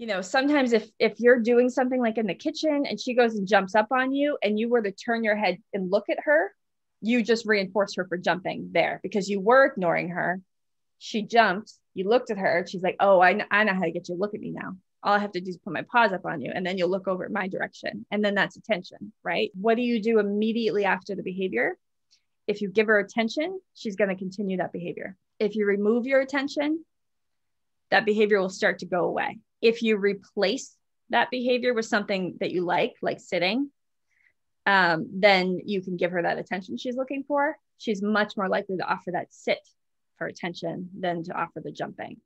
you know sometimes if if you're doing something like in the kitchen and she goes and jumps up on you and you were to turn your head and look at her you just reinforce her for jumping there because you were ignoring her. She jumped you looked at her she's like oh I, I know how to get you to look at me now. All i have to do is put my paws up on you and then you'll look over at my direction and then that's attention right? What do you do immediately after the behavior? If you give her attention she's going to continue that behavior. If you remove your attention that behavior will start to go away if you replace that behavior with something that you like, like sitting, um, then you can give her that attention she's looking for. She's much more likely to offer that sit for attention than to offer the jumping.